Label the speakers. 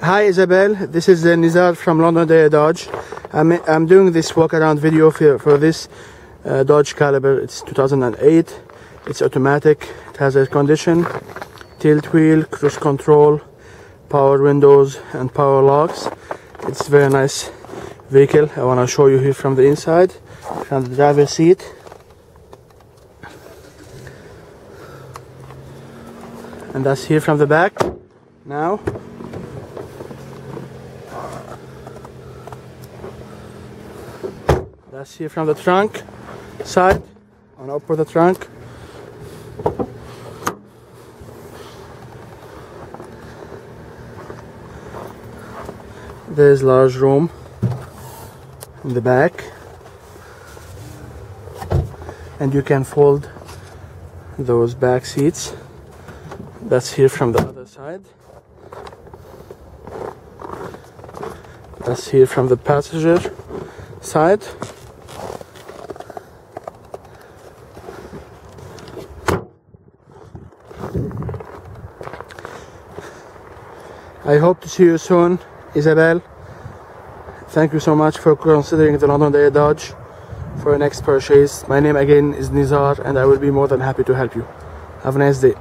Speaker 1: Hi Isabel, this is uh, Nizar from Londonderry Dodge. I'm, I'm doing this walk around video for, for this uh, Dodge Caliber. It's 2008. It's automatic. It has air condition, tilt wheel, cruise control, power windows, and power locks. It's very nice vehicle. I want to show you here from the inside, from the driver's seat. And that's here from the back. Now, That's here from the trunk side. On up with the trunk. There's large room in the back. And you can fold those back seats. That's here from the other side. That's here from the passenger side. I hope to see you soon, Isabel. Thank you so much for considering the Londonderry Dodge for your next purchase. My name again is Nizar and I will be more than happy to help you. Have a nice day.